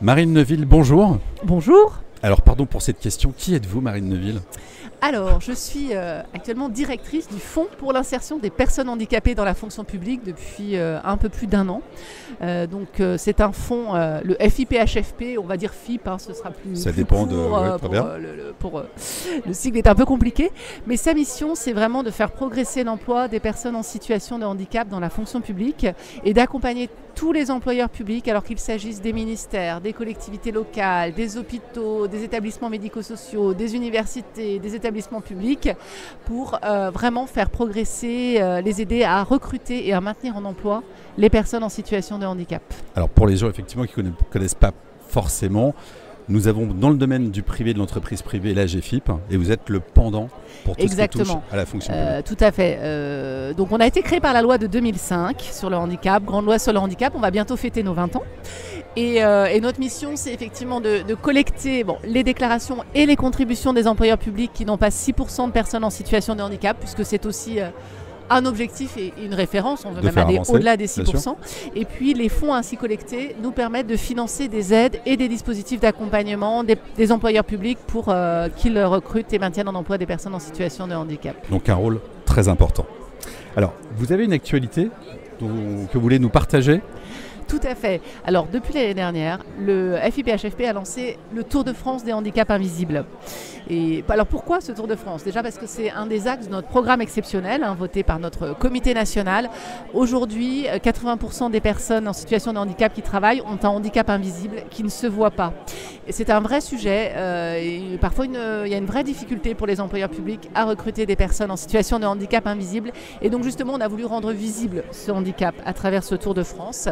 Marine Neuville, bonjour. Bonjour. Alors pardon pour cette question, qui êtes-vous Marine Neuville alors, je suis euh, actuellement directrice du Fonds pour l'insertion des personnes handicapées dans la fonction publique depuis euh, un peu plus d'un an. Euh, donc, c'est un fonds, le FIPHFP, on va dire FIP, hein, ce sera plus. Ça dépend de. pour, le, sigle est un peu compliqué, mais sa mission, c'est vraiment de faire progresser l'emploi des personnes en situation de handicap dans la fonction publique et d'accompagner tous les employeurs publics, alors qu'il s'agisse des ministères, des collectivités locales, des hôpitaux, des établissements médico-sociaux, des universités, des établissements publics, pour euh, vraiment faire progresser, euh, les aider à recruter et à maintenir en emploi les personnes en situation de handicap. Alors pour les gens effectivement qui ne connaissent pas forcément, nous avons dans le domaine du privé, de l'entreprise privée, la GFIP, et vous êtes le pendant pour tout Exactement. ce qui touche à la fonction publique. Euh, tout à fait. Euh, donc on a été créé par la loi de 2005 sur le handicap, grande loi sur le handicap. On va bientôt fêter nos 20 ans. Et, euh, notre mission, c'est effectivement de, collecter bon, les déclarations et les contributions des employeurs publics qui n'ont pas 6% de personnes en situation de handicap, puisque c'est aussi un objectif et une référence, on veut même aller au-delà des 6%. Et puis les fonds ainsi collectés nous permettent de financer des aides et des dispositifs d'accompagnement des, employeurs publics pour euh, qu'ils recrutent et maintiennent en emploi des personnes en situation de handicap. Donc un rôle très important. Alors, vous avez une actualité que vous voulez nous partager? Tout à fait. Alors, depuis l'année dernière, le FIPHFP a lancé le Tour de France des handicaps invisibles. Et alors, pourquoi ce Tour de France? Déjà parce que c'est un des axes de notre programme exceptionnel, hein, voté par notre comité national. Aujourd'hui, 80% des personnes en situation de handicap qui travaillent ont un handicap invisible qui ne se voit pas. C'est un vrai sujet. Euh, et parfois, il y a une vraie difficulté pour les employeurs publics à recruter des personnes en situation de handicap invisible. Et donc, justement, on a voulu rendre visible ce handicap à travers ce Tour de France.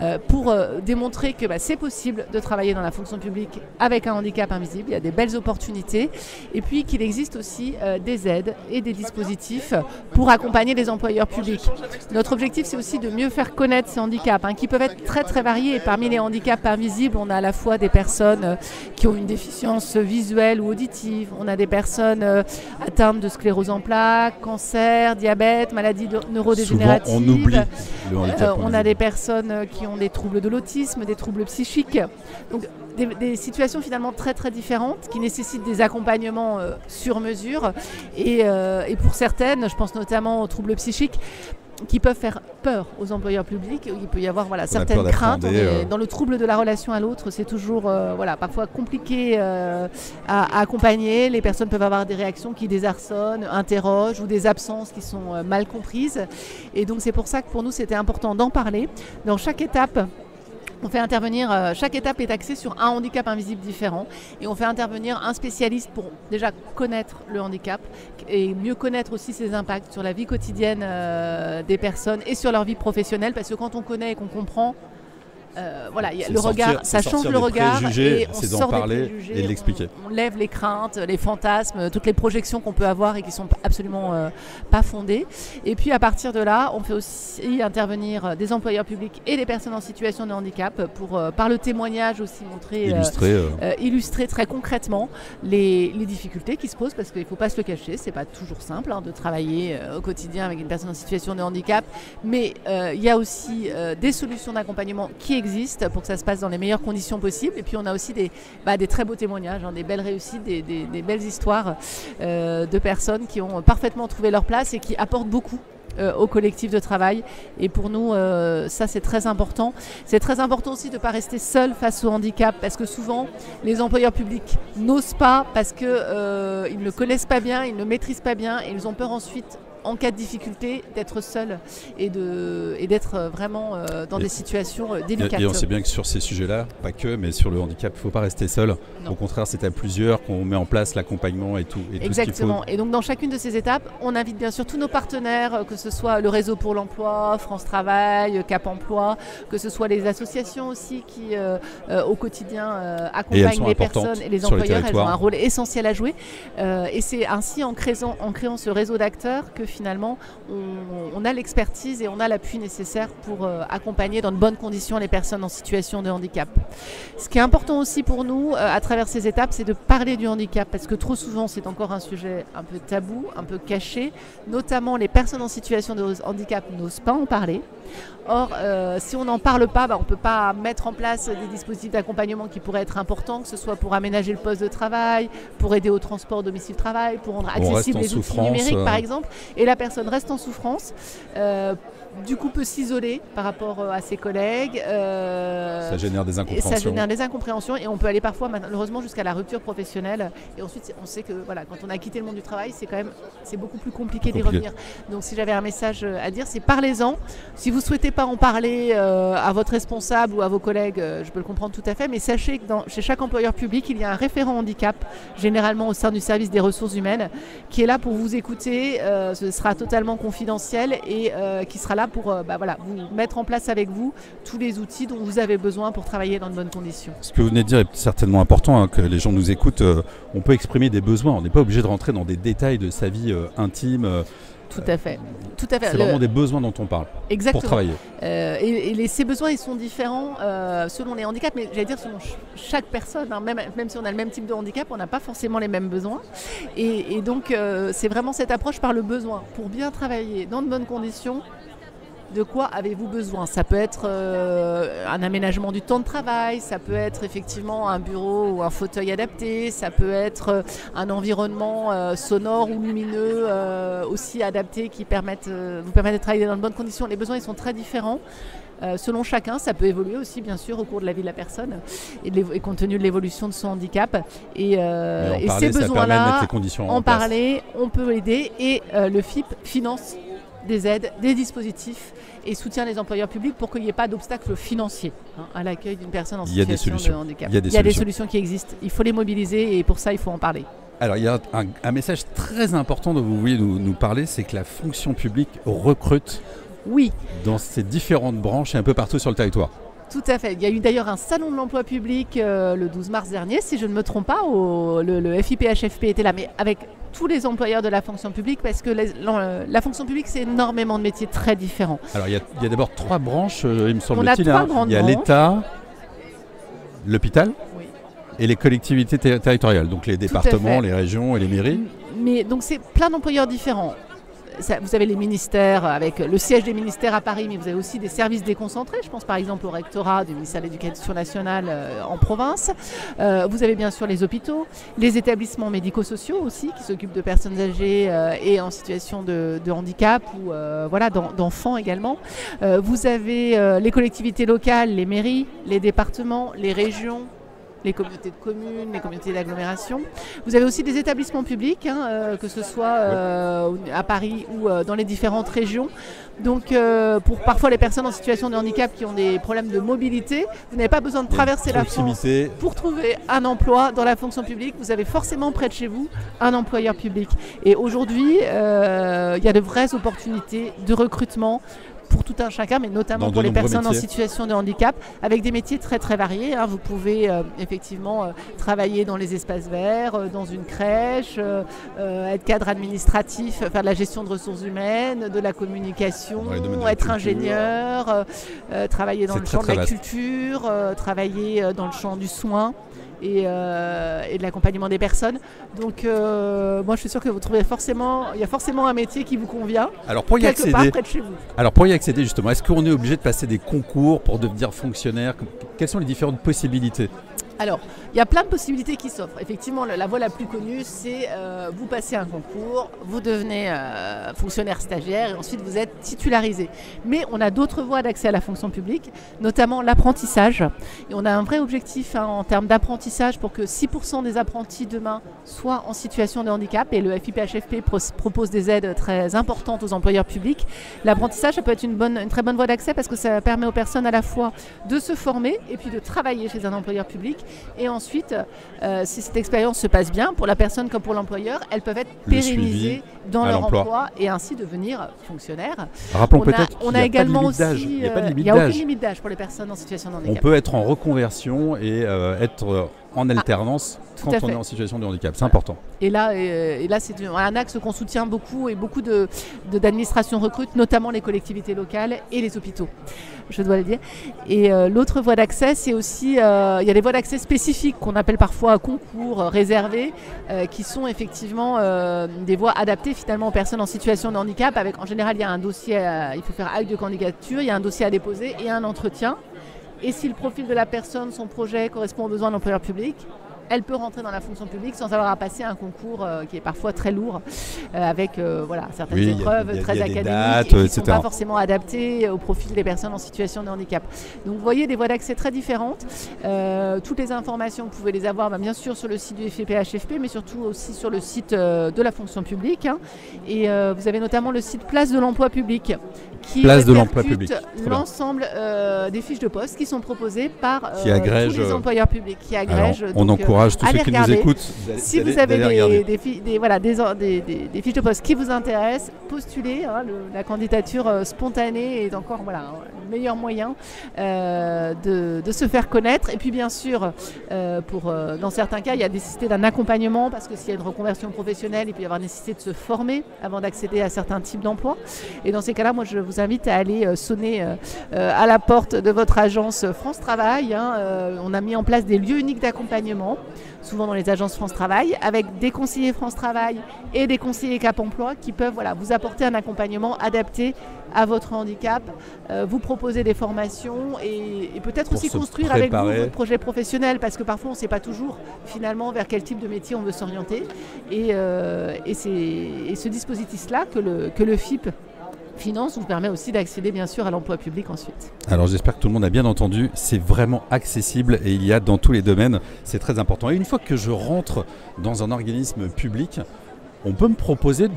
Euh, pour euh, démontrer que bah, c'est possible de travailler dans la fonction publique avec un handicap invisible. Il y a des belles opportunités. Et puis qu'il existe aussi euh, des aides et des dispositifs pour accompagner les employeurs publics. Notre objectif, c'est aussi de mieux faire connaître ces handicaps, hein, qui peuvent être très très variés. parmi les handicaps invisibles, on a à la fois des personnes qui ont une déficience visuelle ou auditive, on a des personnes atteintes de sclérose en plaques, cancer, diabète, maladies neurodégénératives. on oublie le handicap. on a des personnes qui ont des troubles de l'autisme, des troubles psychiques. Donc des, situations finalement très très différentes qui nécessitent des accompagnements euh, sur mesure. Euh, et, pour certaines, je pense notamment aux troubles psychiques, qui peuvent faire peur aux employeurs publics. Il peut y avoir voilà, certaines craintes. Euh. Dans le trouble de la relation à l'autre, c'est toujours voilà, parfois compliqué à, à, accompagner. Les personnes peuvent avoir des réactions qui désarçonnent, interrogent ou des absences qui sont mal comprises. Et donc c'est pour ça que pour nous, c'était important d'en parler. Dans chaque étape, on fait intervenir, euh, chaque étape est axée sur un handicap invisible différent et on fait intervenir un spécialiste pour déjà connaître le handicap et mieux connaître aussi ses impacts sur la vie quotidienne euh, des personnes et sur leur vie professionnelle. Parce que quand on connaît et qu'on comprend, euh, voilà, le regard, ça change le regard et on sort parler et l'expliquer. On, lève les craintes, les fantasmes, toutes les projections qu'on peut avoir et qui sont absolument euh, pas fondées. Et puis à partir de là, on fait aussi intervenir des employeurs publics et des personnes en situation de handicap pour euh, par le témoignage aussi montrer illustrer, très concrètement les, difficultés qui se posent parce qu'il ne faut pas se le cacher, c'est pas toujours simple hein, de travailler au quotidien avec une personne en situation de handicap, mais il y a aussi des solutions d'accompagnement qui existe pour que ça se passe dans les meilleures conditions possibles. Et puis on a aussi des, bah, très beaux témoignages, hein, des belles réussites, des, belles histoires euh, de personnes qui ont parfaitement trouvé leur place et qui apportent beaucoup euh, au collectif de travail. Et pour nous, euh, ça c'est très important. C'est très important aussi de ne pas rester seul face au handicap parce que souvent les employeurs publics n'osent pas parce qu'ils ne le connaissent pas bien, ils ne le maîtrisent pas bien et ils ont peur ensuite en cas de difficulté, d'être seul et d'être et euh, vraiment euh, dans des situations euh, délicates. Et on sait bien que sur ces sujets-là, pas que, mais sur le handicap, il ne faut pas rester seul. Au contraire, c'est à plusieurs qu'on met en place l'accompagnement et tout. Et Exactement. et donc dans chacune de ces étapes, on invite bien sûr tous nos partenaires, que ce soit le réseau pour l'emploi, France Travail, Cap Emploi, que ce soit les associations aussi qui au quotidien accompagnent les personnes et les employeurs. elles ont un rôle essentiel à jouer. et c'est ainsi en créant, en créant ce réseau d'acteurs que finalement, on, a l'expertise et on a l'appui nécessaire pour euh, accompagner dans de bonnes conditions les personnes en situation de handicap. Ce qui est important aussi pour nous, à travers ces étapes, c'est de parler du handicap, parce que trop souvent, c'est encore un sujet un peu tabou, un peu caché, notamment les personnes en situation de handicap n'osent pas en parler. Or, euh, si on n'en parle pas, bah, on ne peut pas mettre en place des dispositifs d'accompagnement qui pourraient être importants, que ce soit pour aménager le poste de travail, pour aider au transport domicile-travail, pour rendre accessible les outils numériques, par euh. exemple. Et la personne reste en souffrance. Euh, du coup peut s'isoler par rapport euh, à ses collègues. Euh, ça génère des incompréhensions. ça génère des incompréhensions et on peut aller parfois malheureusement jusqu'à la rupture professionnelle. Et ensuite on sait que voilà, quand on a quitté le monde du travail, c'est quand même c'est beaucoup plus compliqué d'y revenir. Donc si j'avais un message à dire, c'est parlez-en. Si vous ne souhaitez pas en parler euh, à votre responsable ou à vos collègues, je peux le comprendre tout à fait, mais sachez que dans, chez chaque employeur public, il y a un référent handicap, généralement au sein du service des ressources humaines, qui est là pour vous écouter. ce sera totalement confidentiel et qui sera là pour euh, bah, voilà, vous mettre en place avec vous tous les outils dont vous avez besoin pour travailler dans de bonnes conditions. Ce que vous venez de dire est certainement important, hein, que les gens nous écoutent. Euh, on peut exprimer des besoins. On n'est pas obligé de rentrer dans des détails de sa vie euh, intime. Tout à fait. Tout à fait. C'est vraiment des besoins dont on parle Exactement. pour travailler. et, ces besoins, ils sont différents selon les handicaps, mais j'allais dire selon chaque personne. Hein. même, même si on a le même type de handicap, on n'a pas forcément les mêmes besoins. Et, et donc, c'est vraiment cette approche par le besoin. Pour bien travailler dans de bonnes conditions, de quoi avez-vous besoin? Ça peut être euh, un aménagement du temps de travail, ça peut être effectivement un bureau ou un fauteuil adapté, ça peut être euh, un environnement euh, sonore ou lumineux aussi adapté qui vous permettent de travailler dans de bonnes conditions. Les besoins ils sont très différents. selon chacun, ça peut évoluer aussi, bien sûr, au cours de la vie de la personne et, compte tenu de l'évolution de son handicap. Et, ces besoins-là, en, en parler, on peut aider et le FIP finance des aides, des dispositifs et soutient les employeurs publics pour qu'il n'y ait pas d'obstacle financier hein, à l'accueil d'une personne en situation de handicap. Il y a, des, solutions. qui existent. Il faut les mobiliser et pour ça, il faut en parler. Alors, il y a un, message très important dont vous vouliez nous, parler, c'est que la fonction publique recrute oui. dans ses différentes branches et un peu partout sur le territoire. Tout à fait. Il y a eu d'ailleurs un salon de l'emploi public euh, le 12 mars dernier, si je ne me trompe pas, le FIPHFP était là, mais avec tous les employeurs de la fonction publique parce que la, fonction publique, c'est énormément de métiers très différents. Alors, il y a, d'abord trois branches, euh, il me semble-t-il. Hein. Il y a l'État, l'hôpital et les collectivités territoriales, donc les départements, les régions et les mairies. Mais donc, c'est plein d'employeurs différents vous avez les ministères avec le siège des ministères à Paris, mais vous avez aussi des services déconcentrés. Je pense par exemple au rectorat du ministère de l'Éducation nationale euh, en province. Euh, vous avez bien sûr les hôpitaux, les établissements médico-sociaux aussi qui s'occupent de personnes âgées euh, et en situation de, handicap ou voilà d'enfants également. vous avez les collectivités locales, les mairies, les départements, les régions, les communautés de communes, les communautés d'agglomération. Vous avez aussi des établissements publics, hein, euh, que ce soit euh, à Paris ou euh, dans les différentes régions. Donc pour parfois les personnes en situation de handicap qui ont des problèmes de mobilité, vous n'avez pas besoin de traverser la France pour trouver un emploi dans la fonction publique. Vous avez forcément près de chez vous un employeur public. Et aujourd'hui, il y a de vraies opportunités de recrutement pour tout un chacun, mais notamment pour les personnes en situation de handicap, avec des métiers très très variés. Hein. Vous pouvez euh, effectivement euh, travailler dans les espaces verts, euh, dans une crèche, être cadre administratif, faire de la gestion de ressources humaines, de la communication, être ingénieur, travailler dans le champ de la culture, travailler dans le champ du soin. Euh, et, de l'accompagnement des personnes. Donc euh, moi je suis sûr que vous trouvez forcément, il y a forcément un métier qui vous convient. Alors pour y accéder, près de chez vous. Alors pour y accéder justement, est-ce qu'on est obligé de passer des concours pour devenir fonctionnaire? Quelles sont les différentes possibilités? Alors, il y a plein de possibilités qui s'offrent. Effectivement, la voie la plus connue, c'est euh, vous passez un concours, vous devenez euh, fonctionnaire stagiaire et ensuite vous êtes titularisé. Mais on a d'autres voies d'accès à la fonction publique, notamment l'apprentissage. Et on a un vrai objectif hein, en termes d'apprentissage pour que 6% des apprentis demain soient en situation de handicap. Et le FIPHFP propose des aides très importantes aux employeurs publics. L'apprentissage, ça peut être une, bonne, une très bonne voie d'accès parce que ça permet aux personnes à la fois de se former et puis de travailler chez un employeur public et ensuite, euh, si cette expérience se passe bien, pour la personne comme pour l'employeur, elles peuvent être pérennisées dans leur emploi. et ainsi devenir fonctionnaires. Rappelons peut-être on a, également aussi. Il n'y a, aucune limite d'âge pour les personnes en situation de handicap. On peut être en reconversion et euh, être en alternance quand on est en situation de handicap. C'est important. Et là, et, là c'est un axe qu'on soutient beaucoup et beaucoup d'administrations de, recrutent, notamment les collectivités locales et les hôpitaux, je dois le dire. Et euh, l'autre voie d'accès, c'est aussi, euh, il y a des voies d'accès spécifiques qu'on appelle parfois concours réservés, euh, qui sont effectivement des voies adaptées finalement aux personnes en situation de handicap. Avec en général, il y a un dossier, il faut faire acte de candidature, il y a un dossier à déposer et un entretien. Et si le profil de la personne, son projet correspond aux besoins de l'employeur public, elle peut rentrer dans la fonction publique sans avoir à passer un concours euh, qui est parfois très lourd, euh, avec euh, voilà, certaines épreuves très académiques qui ne sont pas forcément adaptées au profil des personnes en situation de handicap. Donc vous voyez des voies d'accès très différentes. toutes les informations, vous pouvez les avoir bah, bien sûr sur le site du FPHFP, mais surtout aussi sur le site de la fonction publique. Hein. Et vous avez notamment le site Place de l'emploi public qui Place de l'emploi public. l'ensemble des fiches de poste qui sont proposées par tous les employeurs publics qui agrègent. on encourage tous ceux qui nous écoutent. Si vous avez des, voilà, des, fiches de poste qui vous intéressent, postulez. Hein, la candidature euh, spontanée est encore voilà, le meilleur moyen euh, de, se faire connaître. Et puis bien sûr, euh, pour, dans certains cas, il y a nécessité d'un accompagnement parce que s'il y a une reconversion professionnelle, il peut y avoir nécessité de se former avant d'accéder à certains types d'emplois. Et dans ces cas-là, moi, je vous invite à aller sonner à la porte de votre agence France Travail. Hein. on a mis en place des lieux uniques d'accompagnement souvent dans les agences France Travail, avec des conseillers France Travail et des conseillers Cap Emploi qui peuvent voilà, vous apporter un accompagnement adapté à votre handicap, euh, vous proposer des formations et, peut-être aussi construire avec vous votre projet professionnel parce que parfois on ne sait pas toujours finalement vers quel type de métier on veut s'orienter. Et, euh, et c'est ce dispositif-là que le, que le FIP finance vous permet aussi d'accéder bien sûr à l'emploi public ensuite. Alors j'espère que tout le monde a bien entendu, c'est vraiment accessible et il y a dans tous les domaines, c'est très important. Et une fois que je rentre dans un organisme public, on peut me proposer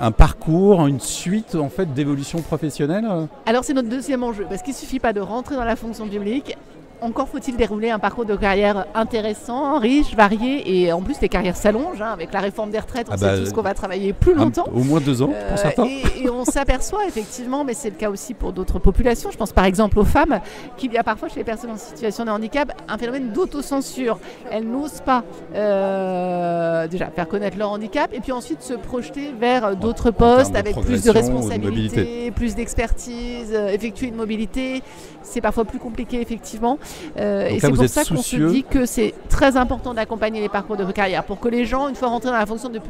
un parcours, une suite en fait d'évolution professionnelle? Alors c'est notre deuxième enjeu, parce qu'il ne suffit pas de rentrer dans la fonction publique, encore faut-il dérouler un parcours de carrière intéressant, riche, varié, et en plus les carrières s'allongent. Hein, avec la réforme des retraites, on ah sait bah, tous qu'on va travailler plus longtemps. au moins deux ans pour euh, certains. Et, on s'aperçoit effectivement, mais c'est le cas aussi pour d'autres populations, je pense par exemple aux femmes, qu'il y a parfois chez les personnes en situation de handicap un phénomène d'autocensure. Elles n'osent pas euh, déjà faire connaître leur handicap, et puis ensuite se projeter vers d'autres postes avec plus de responsabilités, plus d'expertise, euh, effectuer une mobilité. C'est parfois plus compliqué effectivement. Euh, et c'est pour ça qu'on se dit que c'est très important d'accompagner les parcours de carrière pour que les gens, une fois rentrés dans la fonction, de,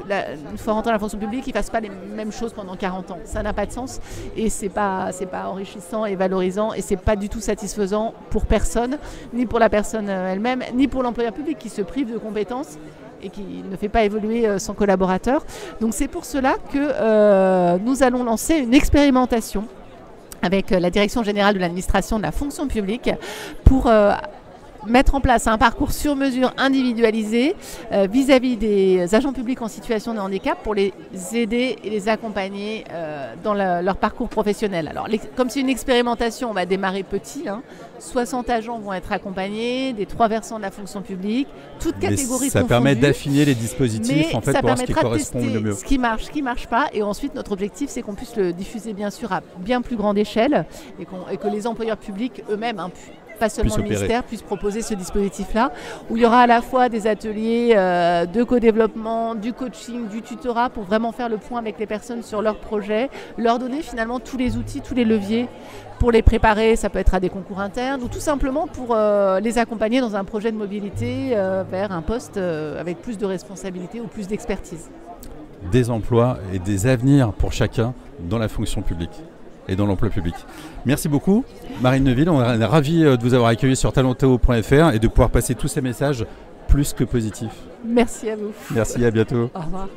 une fois rentrés dans la fonction publique, ils ne fassent pas les mêmes choses pendant 40 ans. Ça n'a pas de sens et c'est pas, c'est pas enrichissant et valorisant et c'est pas du tout satisfaisant pour personne, ni pour la personne euh, elle-même, ni pour l'employeur public qui se prive de compétences et qui ne fait pas évoluer euh, son collaborateur. Donc c'est pour cela que nous allons lancer une expérimentation avec euh, la Direction générale de l'administration de la fonction publique pour euh, mettre en place un parcours sur mesure individualisé euh, vis-à-vis des agents publics en situation de handicap pour les aider et les accompagner dans leur parcours professionnel. Alors, comme c'est une expérimentation, on va démarrer petit. 60 hein. agents vont être accompagnés des trois versants de la fonction publique, toutes catégories Ça permet d'affiner les dispositifs en fait, ça pour ce qui correspond le mieux. Ce qui marche, ce qui marche pas. Et ensuite, notre objectif, c'est qu'on puisse le diffuser bien sûr à bien plus grande échelle et, que les employeurs publics eux-mêmes hein, pas seulement le ministère, puisse proposer ce dispositif-là, où il y aura à la fois des ateliers euh, de co-développement, du coaching, du tutorat, pour vraiment faire le point avec les personnes sur leurs projets, leur donner finalement tous les outils, tous les leviers pour les préparer, ça peut être à des concours internes, ou tout simplement pour euh, les accompagner dans un projet de mobilité euh, vers un poste avec plus de responsabilité ou plus d'expertise. Des emplois et des avenirs pour chacun dans la fonction publique et dans l'emploi public. Merci beaucoup, Marine Neuville. On est ravis euh, de vous avoir accueilli sur talenteo.fr et de pouvoir passer tous ces messages plus que positifs. Merci à vous. Merci, à bientôt. Au revoir.